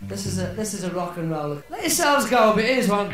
This is a this is a rock and roll. Let yourselves go, but here's one.